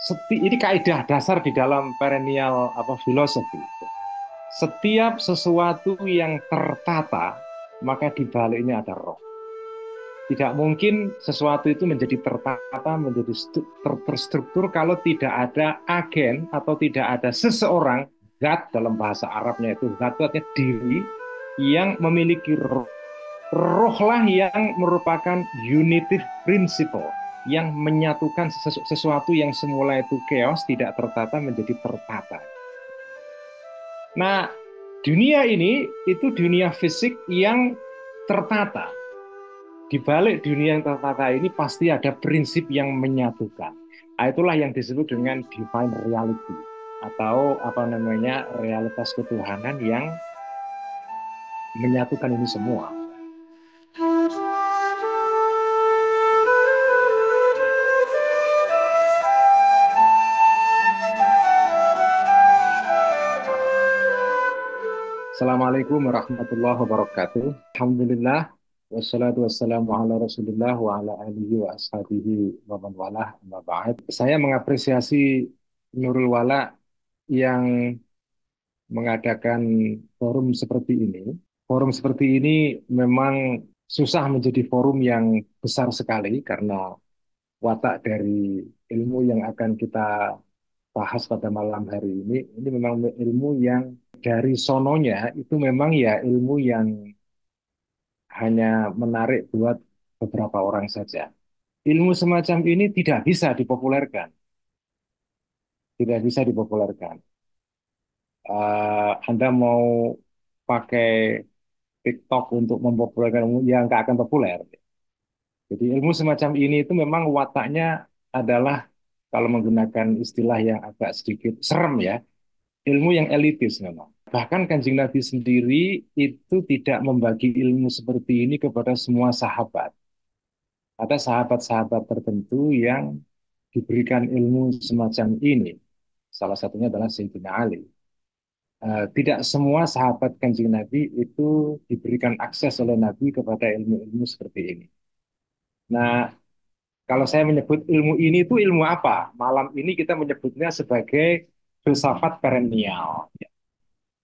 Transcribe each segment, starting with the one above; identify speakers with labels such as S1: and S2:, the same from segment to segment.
S1: seti, ini kaidah dasar di dalam perennial apa filosofi. Setiap sesuatu yang tertata, maka di baliknya ada roh. Tidak mungkin sesuatu itu menjadi tertata, menjadi ter terstruktur kalau tidak ada agen atau tidak ada seseorang, zat dalam bahasa Arabnya itu zat itu diri yang memiliki roh. Rohlah yang merupakan unitive principle yang menyatukan sesuatu yang semula itu chaos tidak tertata menjadi tertata. Nah, dunia ini itu dunia fisik yang tertata. Di balik dunia yang tertata ini pasti ada prinsip yang menyatukan. Nah, itulah yang disebut dengan divine reality atau apa namanya realitas ketuhanan yang menyatukan ini semua. Assalamualaikum warahmatullahi wabarakatuh. Alhamdulillah wassalatu wassalamu ala Rasulillah wa ala alihi wa ashabihi wa man walah ba'd. Saya mengapresiasi Nurul Wala yang mengadakan forum seperti ini. Forum seperti ini memang susah menjadi forum yang besar sekali karena watak dari ilmu yang akan kita bahas pada malam hari ini ini memang ilmu yang dari sononya itu memang ya ilmu yang hanya menarik buat beberapa orang saja. Ilmu semacam ini tidak bisa dipopulerkan. Tidak bisa dipopulerkan. Uh, Anda mau pakai TikTok untuk mempopulerkan ilmu, ya nggak akan populer. Jadi ilmu semacam ini itu memang wataknya adalah kalau menggunakan istilah yang agak sedikit serem ya, ilmu yang elitis memang. Bahkan Kanjeng Nabi sendiri itu tidak membagi ilmu seperti ini kepada semua sahabat. Ada sahabat-sahabat tertentu yang diberikan ilmu semacam ini. Salah satunya adalah Sayyidina Ali. Uh, tidak semua sahabat Kanjeng Nabi itu diberikan akses oleh Nabi kepada ilmu-ilmu seperti ini. Nah, kalau saya menyebut ilmu ini itu ilmu apa? Malam ini kita menyebutnya sebagai filsafat perennial.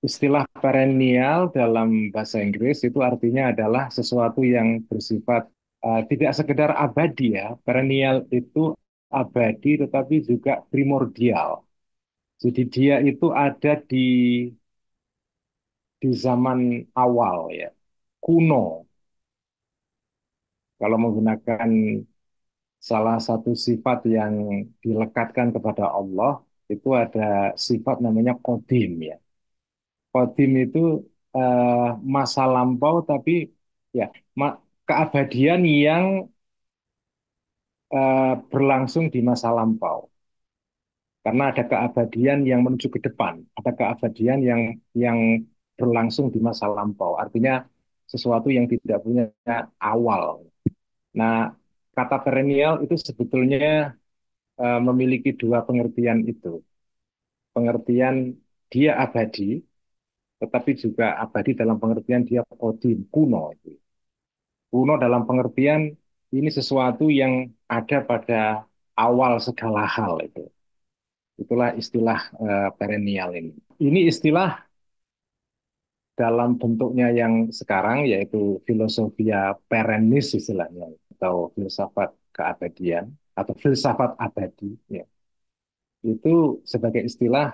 S1: Istilah perennial dalam bahasa Inggris itu artinya adalah sesuatu yang bersifat uh, tidak sekedar abadi ya. Perennial itu abadi tetapi juga primordial. Jadi dia itu ada di di zaman awal ya, kuno. Kalau menggunakan salah satu sifat yang dilekatkan kepada Allah itu ada sifat namanya kodim ya. Kodim itu uh, masa lampau tapi ya keabadian yang uh, berlangsung di masa lampau. Karena ada keabadian yang menuju ke depan, ada keabadian yang yang berlangsung di masa lampau. Artinya sesuatu yang tidak punya awal. Nah, kata perennial itu sebetulnya uh, memiliki dua pengertian itu. Pengertian dia abadi, tetapi juga abadi dalam pengertian dia kodim, kuno. Kuno dalam pengertian ini sesuatu yang ada pada awal segala hal itu. Itulah istilah uh, perennial ini. Ini istilah dalam bentuknya yang sekarang yaitu filosofia perennis istilahnya atau filsafat keabadian atau filsafat abadi ya. Itu sebagai istilah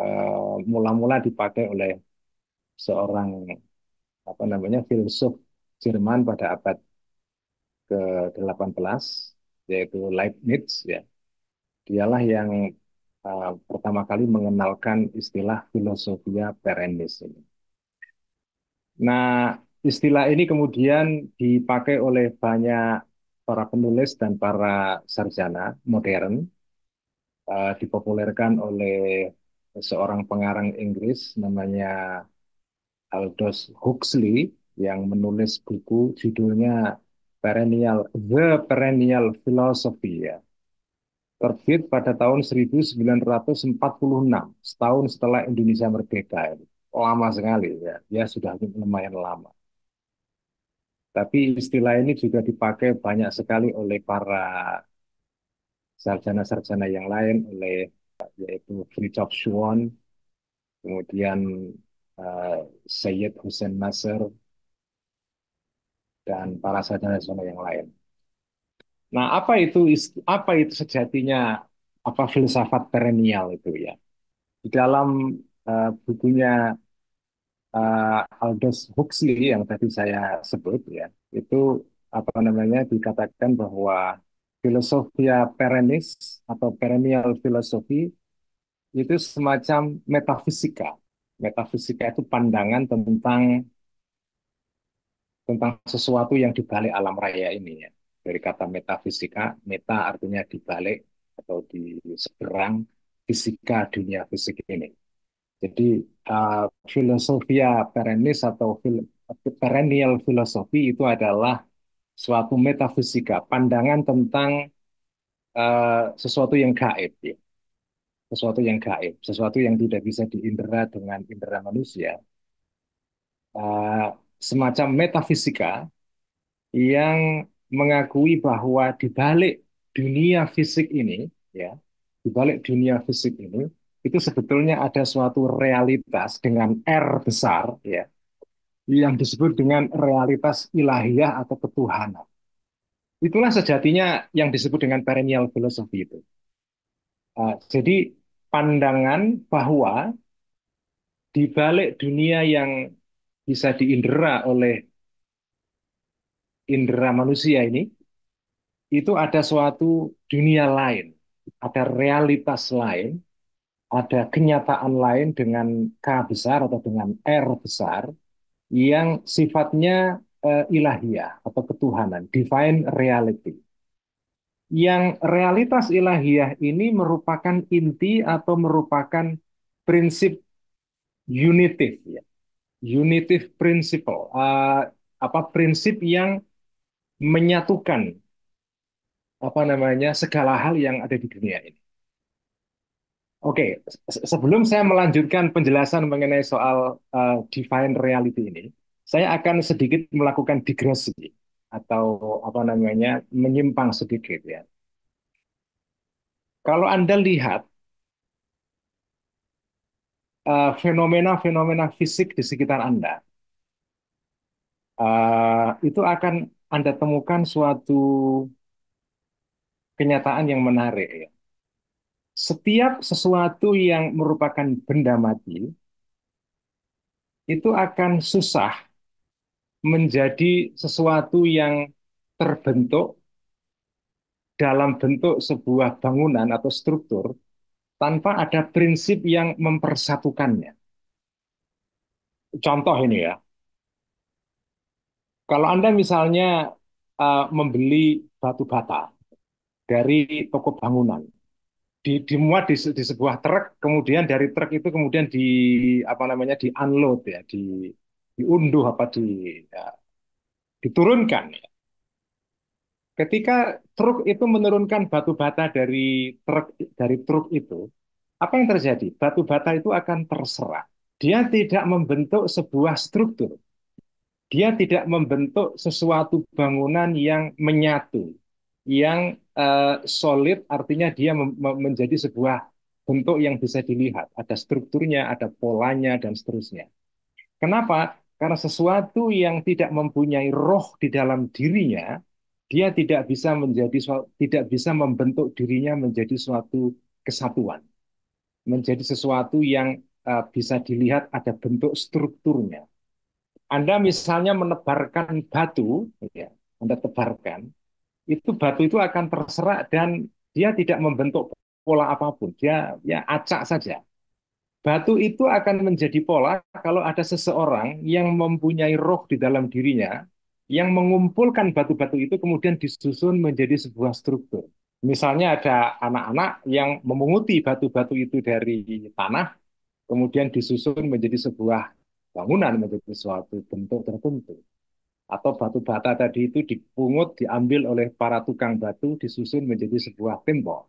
S1: uh, mula-mula dipakai oleh seorang apa namanya filsuf Jerman pada abad ke-18 yaitu Leibniz ya. Dialah yang uh, pertama kali mengenalkan istilah filosofia perennis ini. Nah, istilah ini kemudian dipakai oleh banyak para penulis dan para sarjana modern, uh, dipopulerkan oleh seorang pengarang Inggris namanya Aldous Huxley yang menulis buku judulnya Perennial The Perennial Philosophy ya. Terbit pada tahun 1946, setahun setelah Indonesia merdeka. Lama sekali ya, ya sudah lumayan lama. Tapi istilah ini juga dipakai banyak sekali oleh para sarjana-sarjana yang lain oleh yaitu Fritjof Schuon, kemudian uh, Sayyid Hussein Nasr, dan para sarjana-sarjana yang lain. Nah, apa itu apa itu sejatinya apa filsafat perennial itu ya? Di dalam uh, bukunya uh, Aldous Huxley yang tadi saya sebut ya, itu apa namanya dikatakan bahwa filosofia perennis atau perennial filosofi itu semacam metafisika. Metafisika itu pandangan tentang tentang sesuatu yang dibalik alam raya ini ya. Dari kata metafisika, meta artinya dibalik atau di seberang fisika dunia fisik ini. Jadi uh, filosofia perennis atau fil perennial filosofi itu adalah suatu metafisika, pandangan tentang uh, sesuatu yang gaib, ya. sesuatu yang gaib, sesuatu yang tidak bisa diindera dengan indera manusia, uh, semacam metafisika yang mengakui bahwa di balik dunia fisik ini, ya, di balik dunia fisik ini, itu sebetulnya ada suatu realitas dengan R besar, ya, yang disebut dengan realitas ilahiyah atau ketuhanan. Itulah sejatinya yang disebut dengan perennial philosophy itu. Uh, jadi pandangan bahwa di balik dunia yang bisa diindera oleh indera manusia ini, itu ada suatu dunia lain, ada realitas lain, ada kenyataan lain dengan K besar atau dengan R besar yang sifatnya uh, ilahiyah atau ketuhanan, divine reality. Yang realitas ilahiyah ini merupakan inti atau merupakan prinsip unitive ya. Unitive principle, uh, apa prinsip yang menyatukan apa namanya segala hal yang ada di dunia ini. Oke, sebelum saya melanjutkan penjelasan mengenai soal uh, divine reality ini, saya akan sedikit melakukan digresi atau apa namanya menyimpang sedikit ya. Kalau Anda lihat uh, fenomena-fenomena uh, fisik di sekitar Anda, uh, itu akan Anda temukan suatu kenyataan yang menarik ya setiap sesuatu yang merupakan benda mati itu akan susah menjadi sesuatu yang terbentuk dalam bentuk sebuah bangunan atau struktur tanpa ada prinsip yang mempersatukannya. Contoh ini ya, kalau Anda misalnya uh, membeli batu bata dari toko bangunan, di, dimuat di, di sebuah truk, kemudian dari truk itu kemudian di apa namanya di unload ya, di diunduh apa di ya, diturunkan ya. Ketika truk itu menurunkan batu bata dari truk dari truk itu, apa yang terjadi? Batu bata itu akan terserap. Dia tidak membentuk sebuah struktur. Dia tidak membentuk sesuatu bangunan yang menyatu, yang uh, solid artinya dia menjadi sebuah bentuk yang bisa dilihat, ada strukturnya, ada polanya dan seterusnya. Kenapa? Karena sesuatu yang tidak mempunyai roh di dalam dirinya, dia tidak bisa menjadi tidak bisa membentuk dirinya menjadi suatu kesatuan, menjadi sesuatu yang uh, bisa dilihat ada bentuk strukturnya. Anda misalnya menebarkan batu, ya, Anda tebarkan, itu batu itu akan terserak dan dia tidak membentuk pola apa pun. Dia ya acak saja. Batu itu akan menjadi pola kalau ada seseorang yang mempunyai roh di dalam dirinya yang mengumpulkan batu-batu itu kemudian disusun menjadi sebuah struktur. Misalnya ada anak-anak yang memunguti batu-batu itu dari tanah, kemudian disusun menjadi sebuah bangunan, menjadi suatu bentuk tertentu atau batu bata tadi itu dipungut, diambil oleh para tukang batu, disusun menjadi sebuah tembok.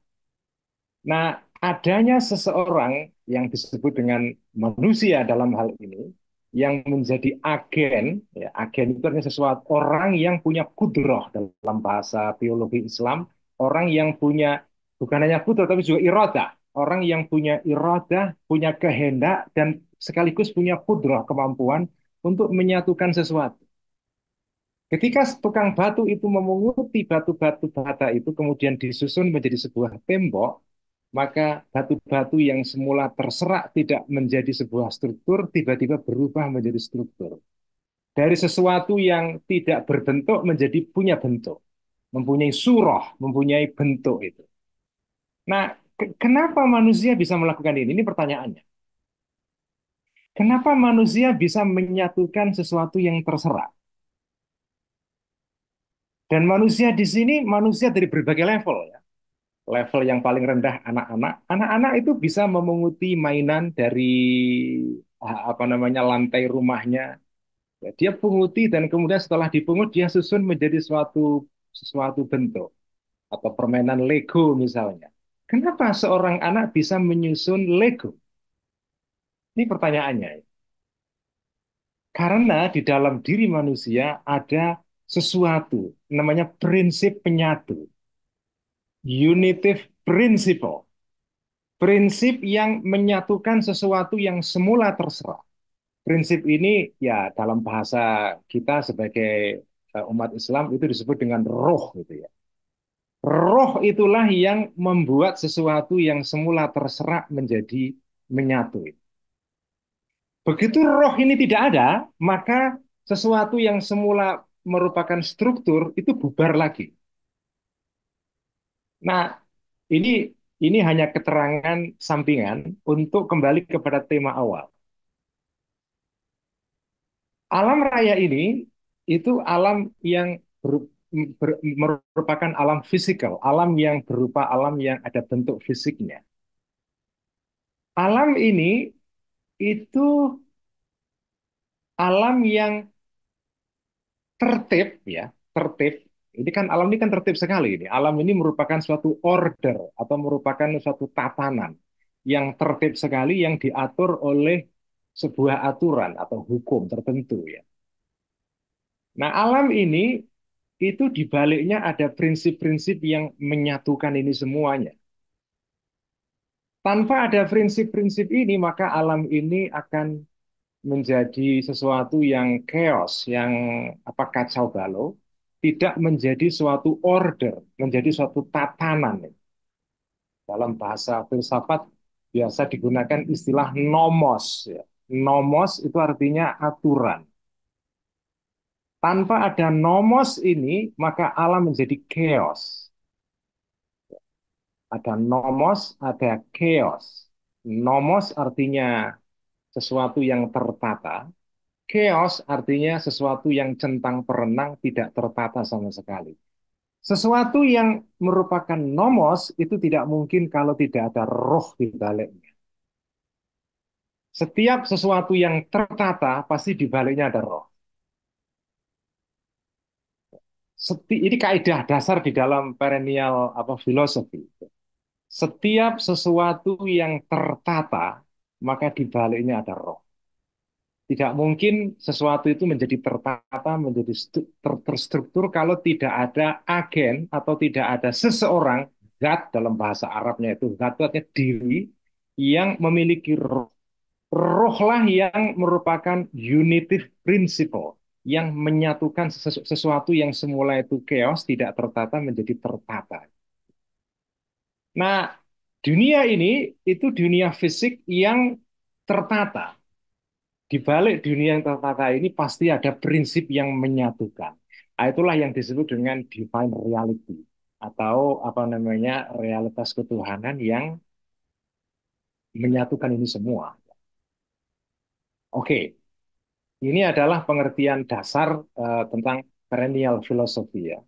S1: Nah, adanya seseorang yang disebut dengan manusia dalam hal ini, yang menjadi agen, ya, agen itu adalah sesuatu orang yang punya kudroh dalam bahasa teologi Islam, orang yang punya bukan hanya butuh tapi juga iroda. Orang yang punya iroda, punya kehendak, dan sekaligus punya kudroh, kemampuan untuk menyatukan sesuatu. Ketika tukang batu itu memunguti batu-batu bata itu kemudian disusun menjadi sebuah tembok, maka batu-batu yang semula terserak tidak menjadi sebuah struktur, tiba-tiba berubah menjadi struktur. Dari sesuatu yang tidak berbentuk menjadi punya bentuk, mempunyai surah, mempunyai bentuk itu. Nah, kenapa manusia bisa melakukan ini? Ini pertanyaannya. Kenapa manusia bisa menyatukan sesuatu yang terserah? Dan manusia di sini manusia dari berbagai level ya. Level yang paling rendah anak-anak. Anak-anak itu bisa memunguti mainan dari apa namanya lantai rumahnya. Dia punguti dan kemudian setelah dipungut dia susun menjadi suatu sesuatu bentuk atau permainan Lego misalnya. Kenapa seorang anak bisa menyusun Lego? Ini pertanyaannya. Karena di dalam diri manusia ada sesuatu namanya prinsip penyatu. Unitive principle. Prinsip yang menyatukan sesuatu yang semula terserah. Prinsip ini ya dalam bahasa kita sebagai eh, umat Islam itu disebut dengan roh gitu ya. Roh itulah yang membuat sesuatu yang semula terserak menjadi menyatu. Begitu roh ini tidak ada, maka sesuatu yang semula merupakan struktur itu bubar lagi. Nah, ini ini hanya keterangan sampingan untuk kembali kepada tema awal. Alam raya ini itu alam yang ber, ber, merupakan alam fisikal, alam yang berupa alam yang ada bentuk fisiknya. Alam ini itu alam yang tertib ya, tertib. Ini kan alam ini kan tertib sekali ini. Alam ini merupakan suatu order atau merupakan suatu tatanan yang tertib sekali yang diatur oleh sebuah aturan atau hukum tertentu ya. Nah, alam ini itu dibaliknya ada prinsip-prinsip yang menyatukan ini semuanya. Tanpa ada prinsip-prinsip ini, maka alam ini akan menjadi sesuatu yang chaos, yang apa kacau balau, tidak menjadi suatu order, menjadi suatu tatanan. Dalam bahasa filsafat biasa digunakan istilah nomos. Ya. Nomos itu artinya aturan. Tanpa ada nomos ini, maka alam menjadi chaos. Ada nomos, ada chaos. Nomos artinya sesuatu yang tertata. Chaos artinya sesuatu yang centang perenang, tidak tertata sama sekali. Sesuatu yang merupakan nomos itu tidak mungkin kalau tidak ada roh di baliknya. Setiap sesuatu yang tertata pasti di baliknya ada roh. Seti, ini kaidah dasar di dalam perennial apa filosofi. Setiap sesuatu yang tertata maka di baliknya ada roh. Tidak mungkin sesuatu itu menjadi tertata, menjadi ter terstruktur kalau tidak ada agen atau tidak ada seseorang, zat dalam bahasa Arabnya itu, zat itu diri yang memiliki roh. Rohlah yang merupakan unitive principle, yang menyatukan sesuatu yang semula itu chaos, tidak tertata menjadi tertata. Nah, dunia ini itu dunia fisik yang tertata. Di balik dunia yang tertata ini pasti ada prinsip yang menyatukan. Nah, itulah yang disebut dengan divine reality atau apa namanya realitas ketuhanan yang menyatukan ini semua. Oke, ini adalah pengertian dasar uh, tentang perennial filosofi ya.